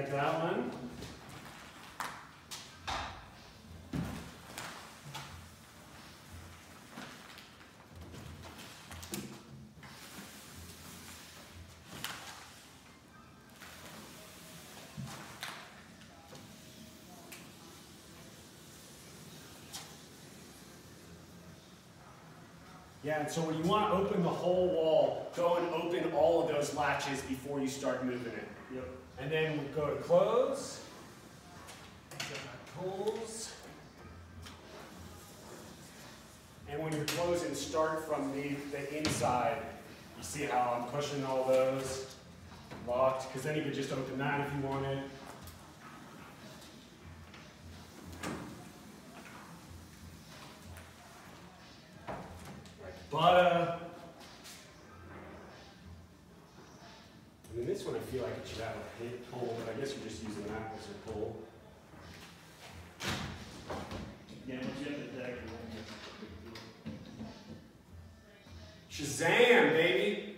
get that one. Yeah, and so when you want to open the whole wall, go and open all of those latches before you start moving it. Yep. And then we go to close. Get my pulls. And when you're closing, start from the, the inside. You see how I'm pushing all those locked? Because then you could just open that if you wanted. Butter. Uh, I mean, this one I feel like it should have a hit pull, but I guess you're just using that as a pull. Yeah, once you have the deck, you won't get. Shazam, baby!